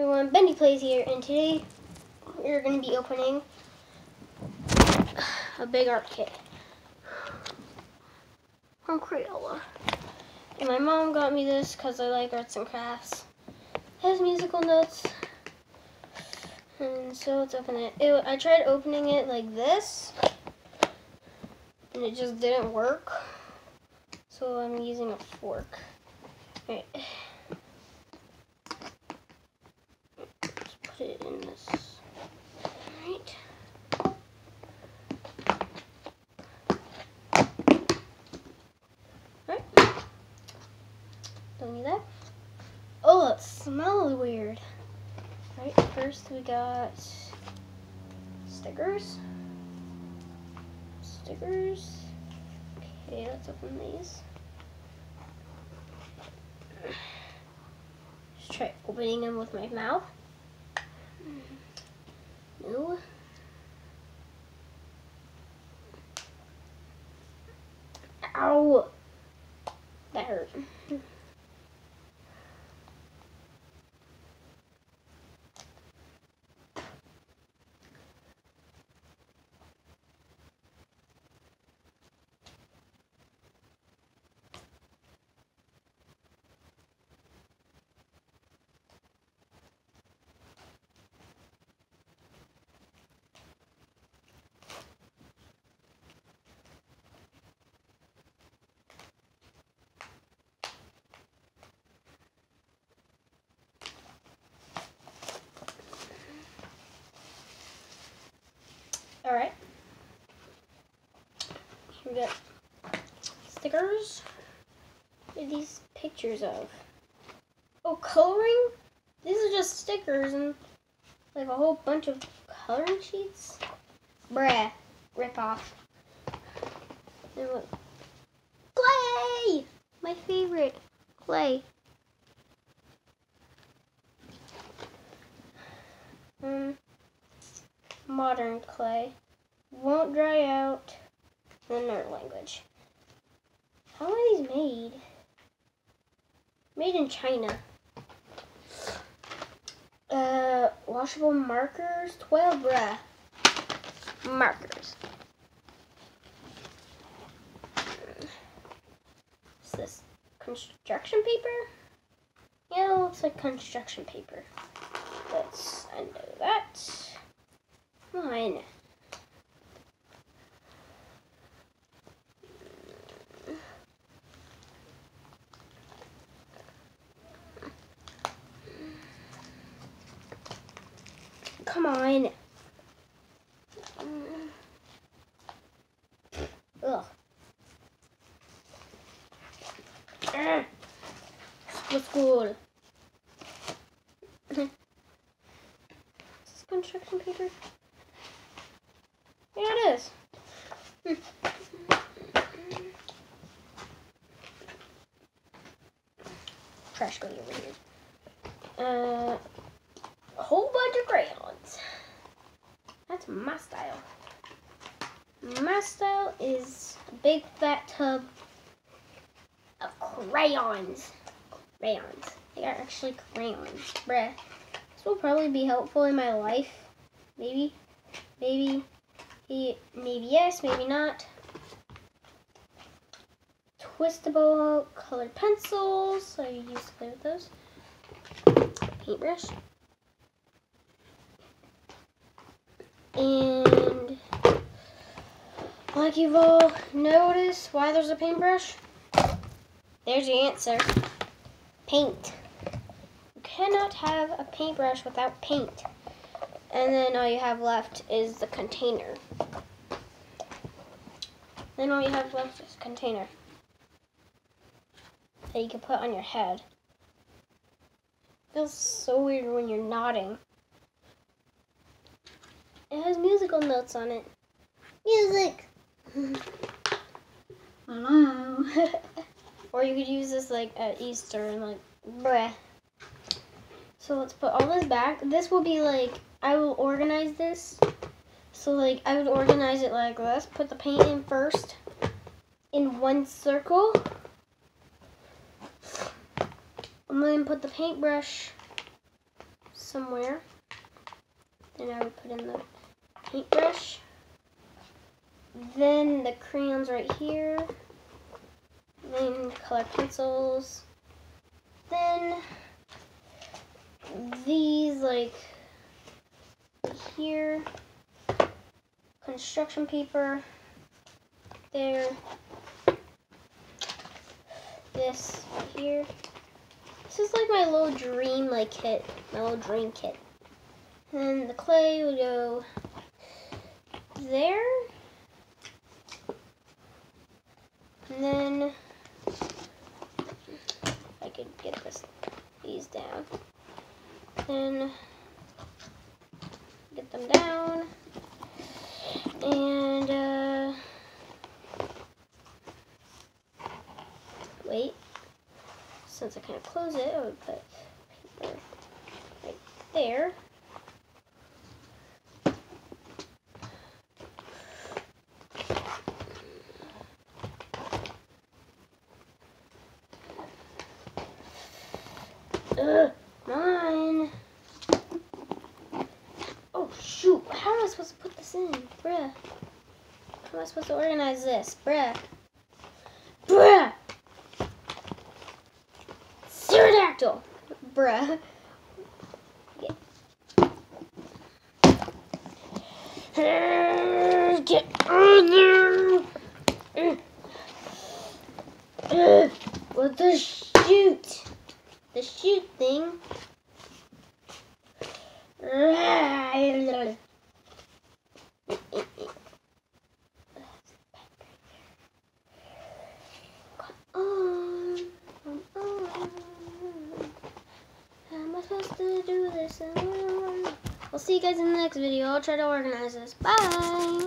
everyone, Bendy Plays here, and today we're going to be opening a big art kit from Crayola. And my mom got me this because I like arts and crafts. It has musical notes, and so let's open it. it. I tried opening it like this, and it just didn't work, so I'm using a fork. Alright. put it in this. Alright. Alright. Don't need that. Oh, it smells weird. Alright, first we got stickers. Stickers. Okay, let's open these. Just try opening them with my mouth. No. Ow! That hurt. All right. We got stickers. What are these pictures of? Oh, coloring? These are just stickers and like a whole bunch of coloring sheets. Bruh. Rip off. Clay! My favorite. Clay. Um modern clay. Won't dry out in their language. How are these made? Made in China. Uh, washable markers, 12 bruh. Markers. What's this? Construction paper? Yeah, it looks like construction paper. Let's undo that. Fine. Come on. Ugh. Ah. What's good? Is this construction paper? Yeah, it is. Trash goes over here. Uh, a whole bunch of crayons. That's my style. My style is a big fat tub of crayons. Crayons. They are actually crayons. Bruh. This will probably be helpful in my life. Maybe. Maybe. Maybe yes, maybe not. Twistable colored pencils. So you used to play with those. Paintbrush. And like you've all noticed why there's a paintbrush, there's the answer. Paint. You cannot have a paintbrush without paint. And then all you have left is the container. Then all you have left is a container that you can put on your head. feels so weird when you're nodding. It has musical notes on it. Music! Hello. or you could use this like at Easter and like, bleh. So let's put all this back. This will be like I will organize this. So like I would organize it like this. Put the paint in first in one circle. And then put the paintbrush somewhere. Then I would put in the paintbrush. Then the crayons right here. Then color pencils. Then these like here. Construction paper. There. This here. This is like my little dream like kit. My little dream kit. And the clay will go there. And then I could get this these down. Then get them down. And uh wait. Since I can't close it, I would put paper right there. Ugh, mine. Oh shoot, how am I supposed to put this in? Bruh. How am I supposed to organize this? Bruh. Bruh! Pterodactyl! Bruh. Yeah. Get on there! Uh, with the shoot! The shoot thing. I'll see you guys in the next video. I'll try to organize this. Bye.